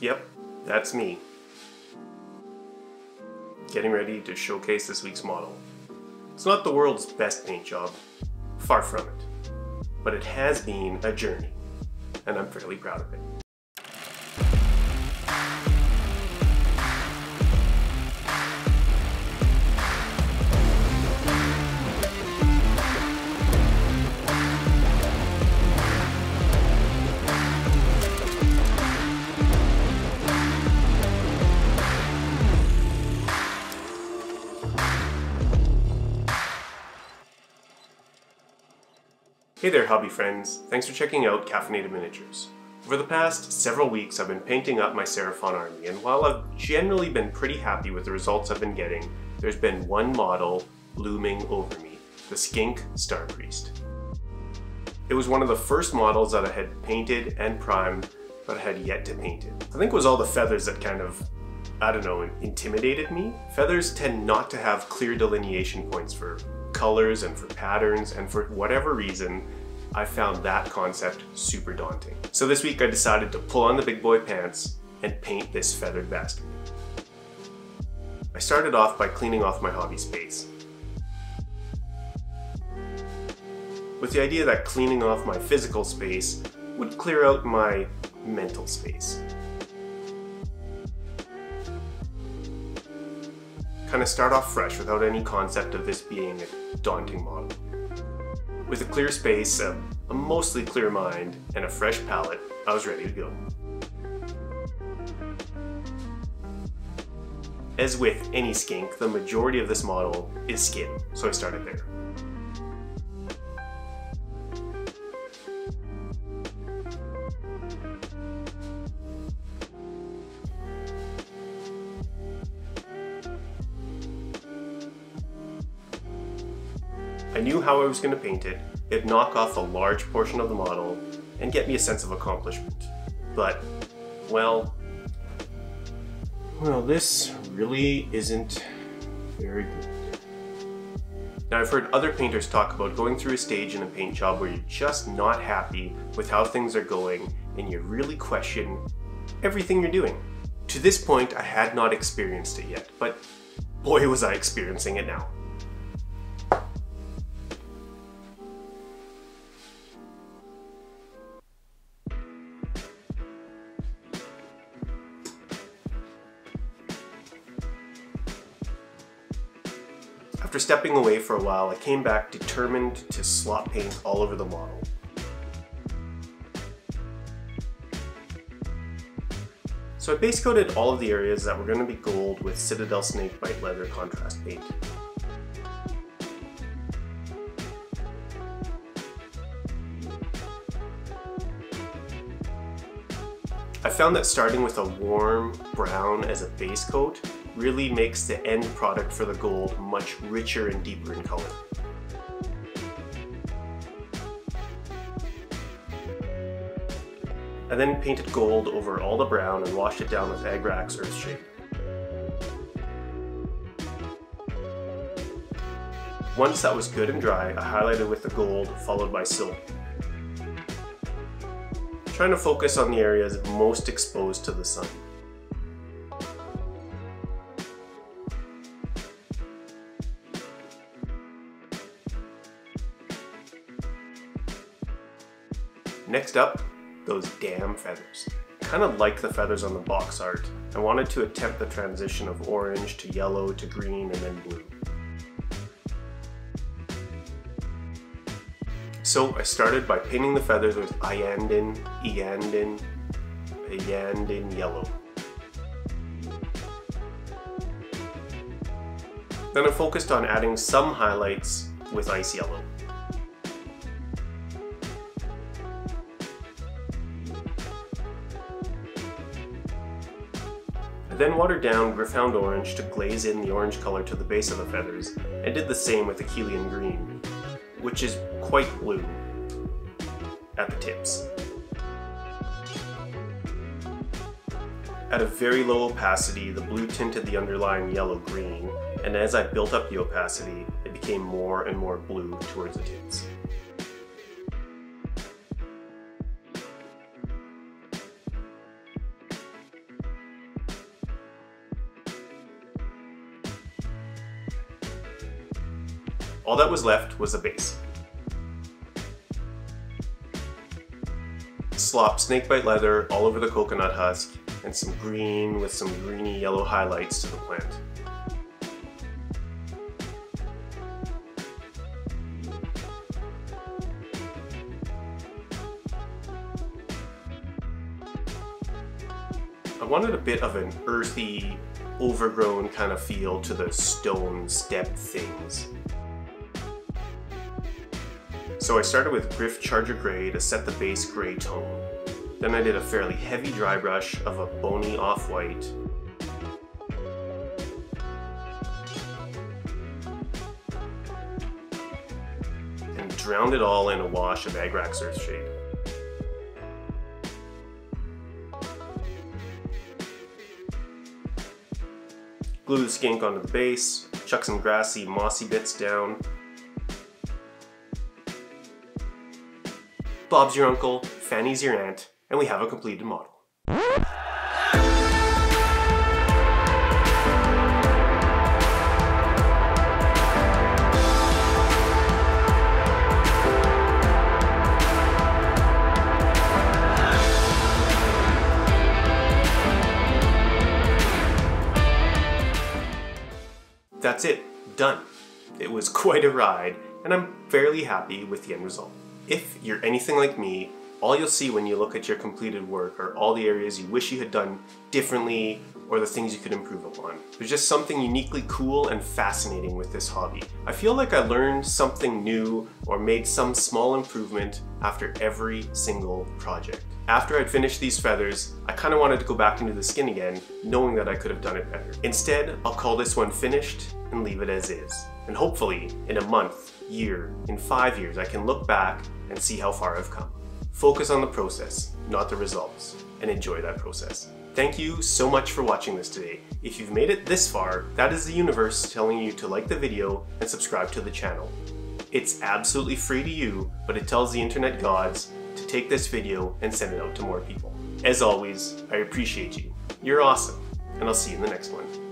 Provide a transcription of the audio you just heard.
Yep, that's me. Getting ready to showcase this week's model. It's not the world's best paint job, far from it, but it has been a journey, and I'm fairly proud of it. Hey there hobby friends, thanks for checking out Caffeinated Miniatures. Over the past several weeks I've been painting up my Seraphon army and while I've generally been pretty happy with the results I've been getting, there's been one model looming over me, the Skink Starpriest. It was one of the first models that I had painted and primed, but I had yet to paint it. I think it was all the feathers that kind of, I don't know, intimidated me. Feathers tend not to have clear delineation points for colors and for patterns, and for whatever reason, I found that concept super daunting. So this week I decided to pull on the big boy pants and paint this feathered bastard. I started off by cleaning off my hobby space. With the idea that cleaning off my physical space would clear out my mental space. kind of start off fresh without any concept of this being a daunting model. With a clear space, a, a mostly clear mind, and a fresh palette, I was ready to go. As with any skink, the majority of this model is skin, so I started there. I knew how I was going to paint it, it'd knock off a large portion of the model, and get me a sense of accomplishment. But, well, well, this really isn't very good. Now I've heard other painters talk about going through a stage in a paint job where you're just not happy with how things are going and you really question everything you're doing. To this point, I had not experienced it yet, but boy was I experiencing it now. After stepping away for a while, I came back determined to slot paint all over the model. So I base coated all of the areas that were going to be gold with Citadel Snakebite Leather contrast paint. I found that starting with a warm brown as a base coat really makes the end product for the gold much richer and deeper in color. I then painted gold over all the brown and washed it down with Agrax Earthshade. Once that was good and dry, I highlighted with the gold followed by silver. Trying to focus on the areas most exposed to the sun. Next up, those damn feathers. Kind of like the feathers on the box art, I wanted to attempt the transition of orange to yellow to green and then blue. So I started by painting the feathers with Iyanden, Iyanden, Iyanden yellow. Then I focused on adding some highlights with ice yellow. Then watered down Gryph-hound Orange to glaze in the orange color to the base of the feathers, and did the same with Akhelian Green, which is quite blue at the tips. At a very low opacity, the blue tinted the underlying yellow-green, and as I built up the opacity, it became more and more blue towards the tips. All that was left was a base. Slop snakebite leather all over the coconut husk and some green with some greeny yellow highlights to the plant. I wanted a bit of an earthy, overgrown kind of feel to the stone step things. So I started with Gryph-Charger Gray to set the base gray tone. Then I did a fairly heavy dry brush of a bony off-white. And drowned it all in a wash of Agrax Earthshade. Glue the skink onto the base, chuck some grassy, mossy bits down. Bob's your uncle, Fanny's your aunt, and we have a completed model. That's it, done. It was quite a ride, and I'm fairly happy with the end result. If you're anything like me, all you'll see when you look at your completed work are all the areas you wish you had done differently or the things you could improve upon. There's just something uniquely cool and fascinating with this hobby. I feel like I learned something new or made some small improvement after every single project. After I'd finished these feathers, I kind of wanted to go back into the skin again, knowing that I could have done it better. Instead, I'll call this one finished and leave it as is. And hopefully, in a month, year, in five years, I can look back and see how far I've come. Focus on the process, not the results, and enjoy that process. Thank you so much for watching this today. If you've made it this far, that is the universe telling you to like the video and subscribe to the channel. It's absolutely free to you, but it tells the internet gods to take this video and send it out to more people. As always, I appreciate you. You're awesome, and I'll see you in the next one.